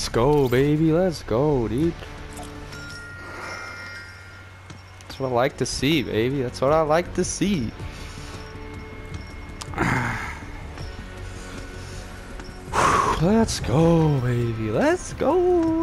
Let's go, baby. Let's go, dude. That's what I like to see, baby. That's what I like to see. Let's go, baby. Let's go.